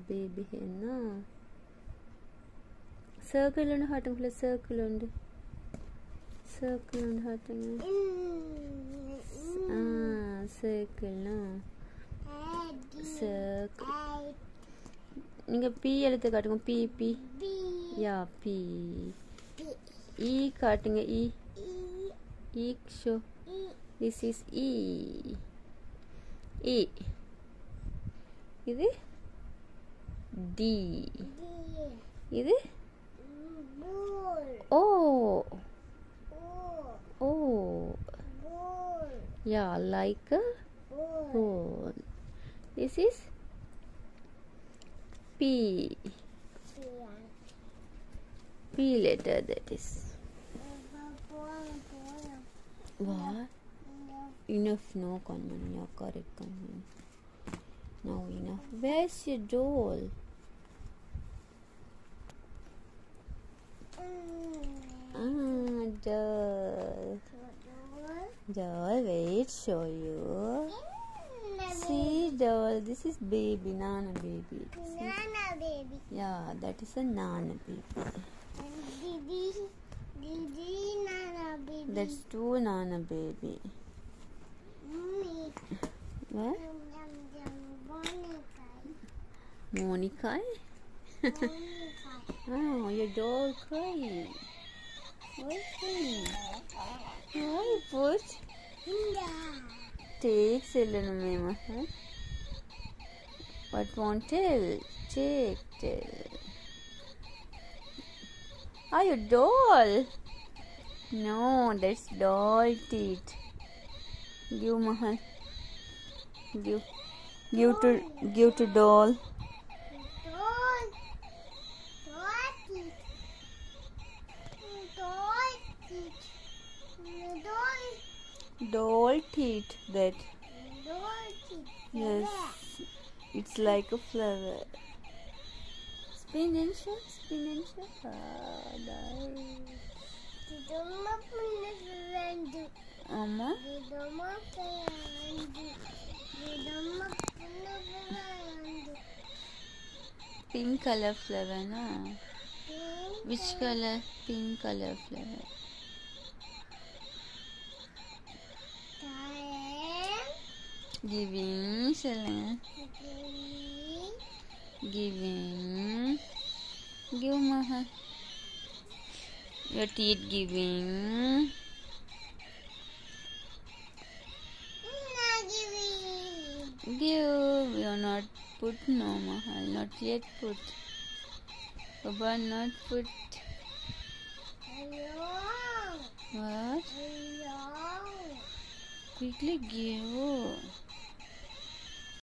بهن circle ஒன்று ஹாட்டுங்கள circle உண்டு circle உண்டு ஹாட்டுங்க ஆ சர்க்கிள்னா சர்க்கிள் நீங்கள் பி எழுத்து காட்டுங்க பி பி யா பி இ காட்டுங்க E E show this is E E இது? டி இது ஓ ஓ yeah like a ball this is p p letter that is what enough no conman yeah correct conman now enough where's your doll ah doll doll wait show you see doll this is baby nana baby See? Nana baby. yeah that is a nana baby And Didi, Didi, Nana baby. that's two nana baby me. what Monica? Oh, your doll crying. Why crying? Why, put? Take silver memo, huh? But won't tell. Take, tell. Are you doll? No, that's doll teeth. Give Mahal. Give. Give to give to doll. Doll teeth that Doll teeth. yes it's like a flower spin and shake spin and shake ah, nice. Diduma punna friend. Amma Diduma friend. Diduma punna friend. pink color flower na Pink which color pink color flower Giving, Selena. Giving. Give, Maha. Your teeth giving. Give. You're not put no, Mahal. Not yet put. Baba, not put. Hello. What Hello. quickly give